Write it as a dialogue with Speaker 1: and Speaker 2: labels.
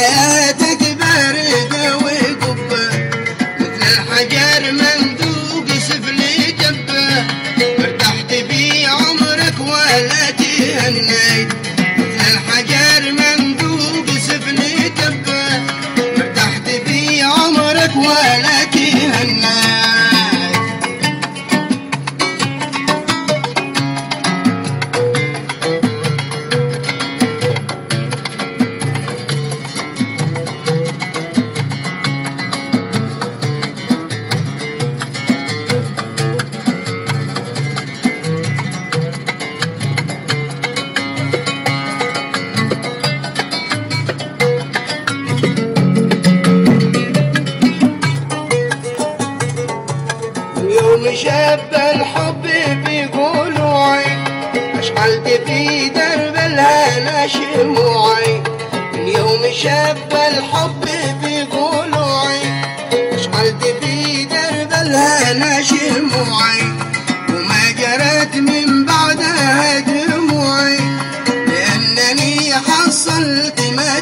Speaker 1: حياتك باردة وقبة مثل الحجر مندوق سفل جبة. ارتحت بي عمرك ولا تهنيت مثل الحجر مندوق جبة. ارتحت عمرك ولا تهنيت. شاب الحب بيقولوا عين اشعلت في درب الهنا شموعي من يوم شاب الحب بيقولوا عين اشعلت في درب الهنا شموعي وما جرت من بعدها دموعي لأنني حصلت ما